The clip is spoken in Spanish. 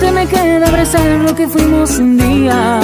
Siempre me queda abrazar lo que fuimos un día.